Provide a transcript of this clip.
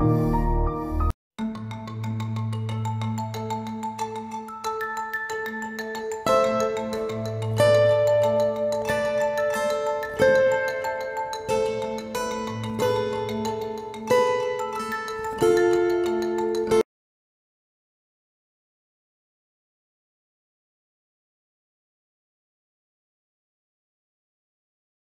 嗯。